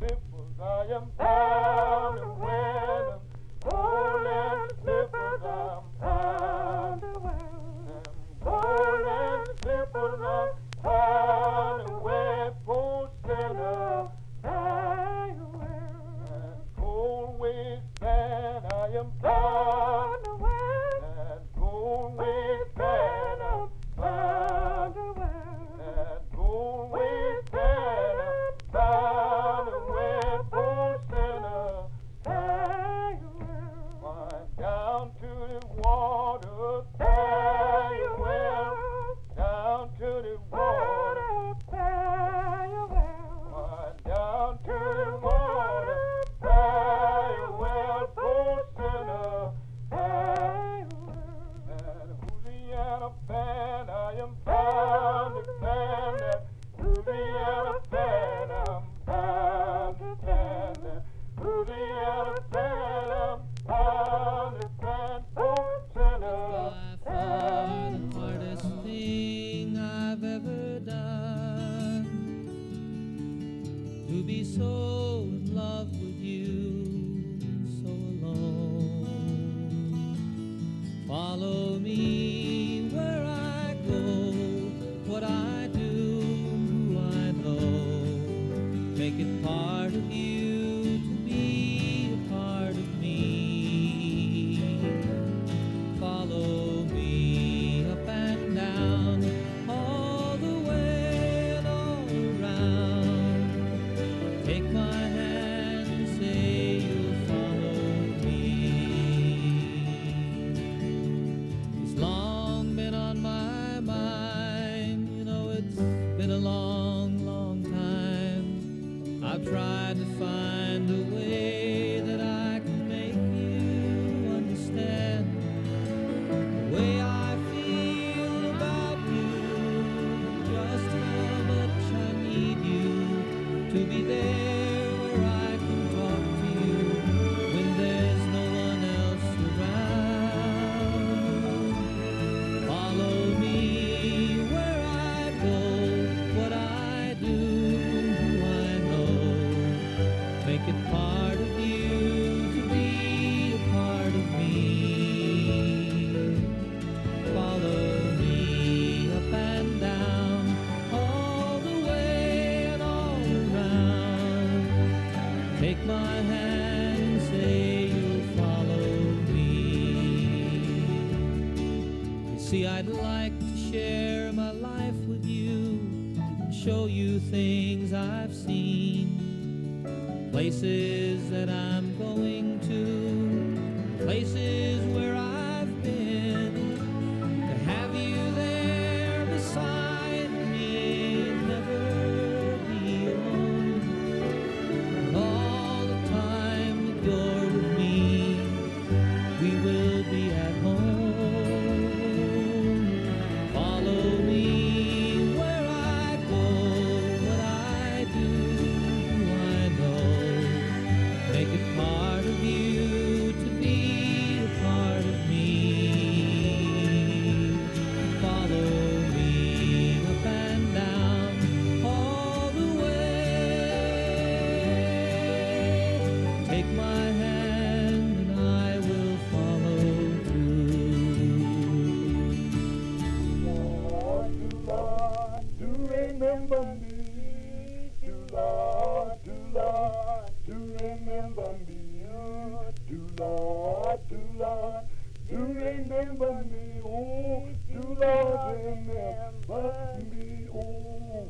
Simple as I am. Follow me. tried to find a way See, I'd like to share my life with you and show you things I've seen, places that I'm going to, places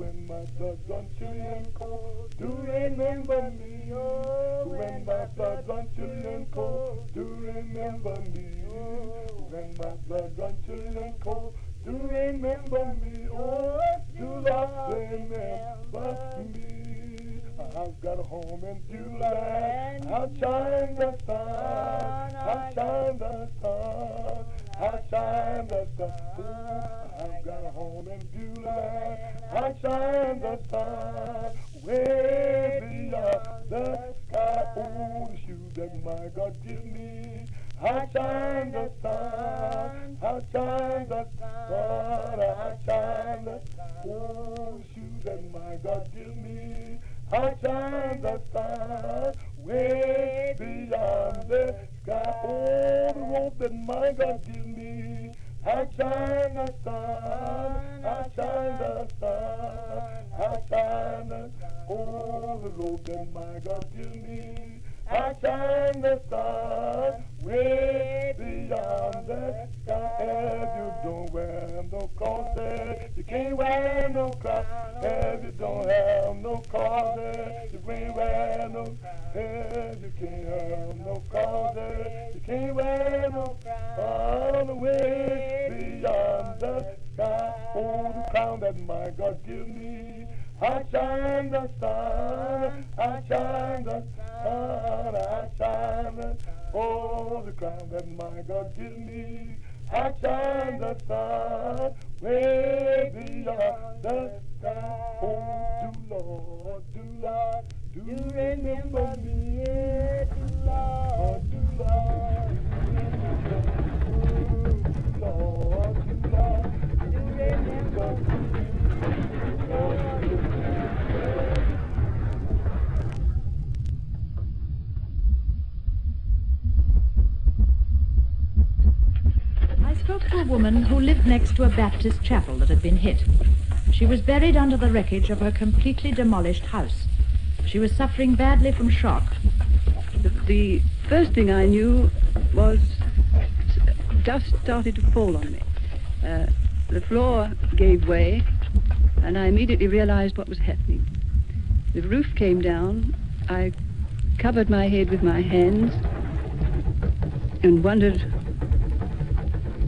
when my blood runs on Chilean cold, do remember me. Oh, when my blood runs on Chilean cold, do remember me. Oh, when my blood runs on Chilean cold, do remember me. Oh, do remember me. I've got a home in July. I'll shine the sun. I'll shine the sun. I shine the sun. I've got a home in July. I shine the sun way beyond the sky. Oh, the shoes that my God give me. I shine the sun, I shine the sun, I shine the oh, shoes that my God give me. I shine the sun way beyond the sky. Oh, the rope that my God give me. I shine the sun, I shine the sun, I shine the all my God gives me. I shine the sun. Oh, the crown that my God give me. I shine the sun, I shine the sun, I shine the, oh, the crown that my God give me. I shine the sun way beyond the sky. Oh, do Lord, do Lord, do remember me, spoke to a woman who lived next to a Baptist chapel that had been hit. She was buried under the wreckage of her completely demolished house. She was suffering badly from shock. The, the first thing I knew was dust started to fall on me. Uh, the floor gave way, and I immediately realized what was happening. The roof came down. I covered my head with my hands and wondered,